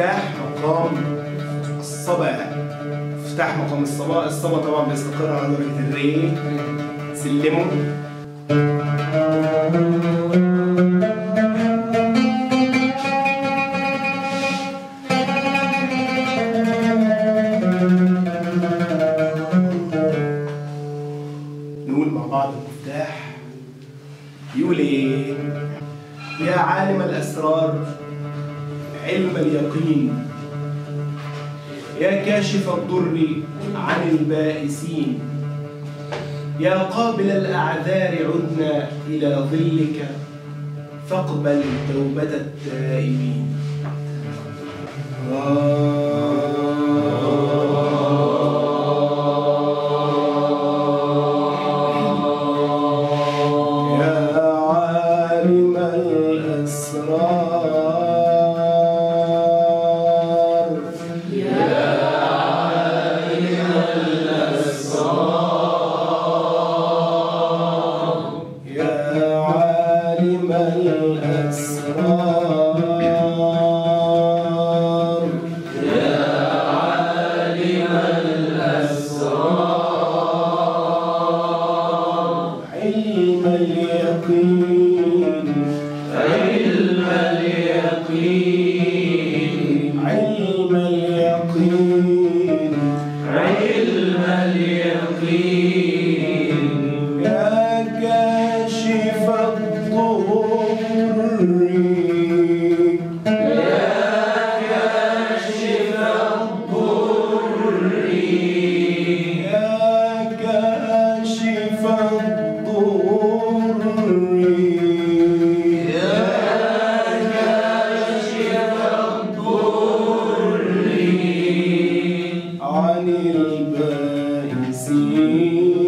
مفتاح مقام الصبا. مفتاح مقام الصبا. الصبا طبعا بيستقر على درجة الري سلمه. نقول مع بعض المفتاح. يقول إيه؟ يا عالم الأسرار. علم اليقين. يا كاشف الضر عن البائسين. يا قابل الأعذار عدنا إلى ظلك. فاقبل توبة التائبين. يا عالم الأسرار. البائسين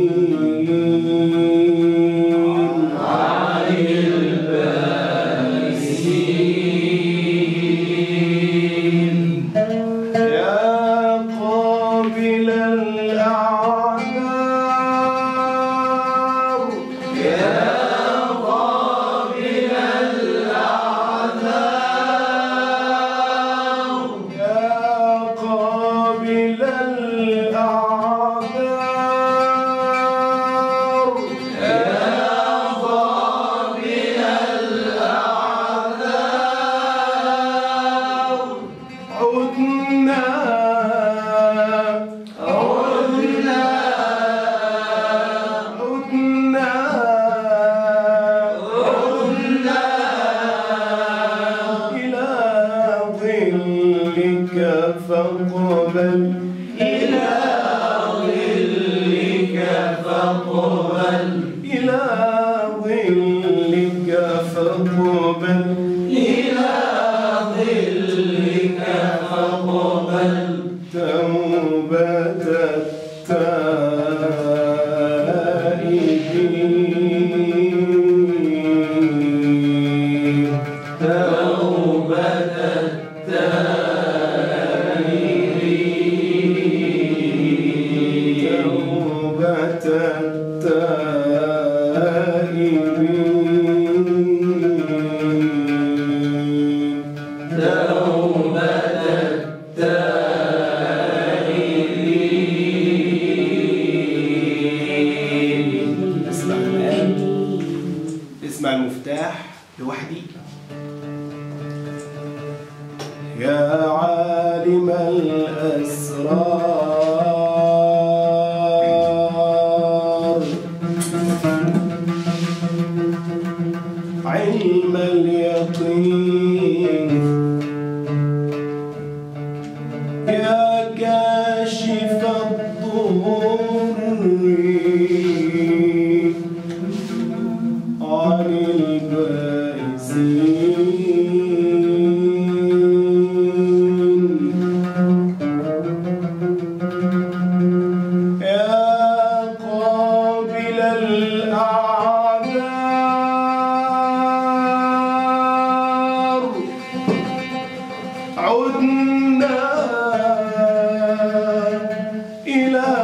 اسمع المفتاح لوحدي. يا عالم الأسرار. علم اليقين. يا كاشف الضر. إلى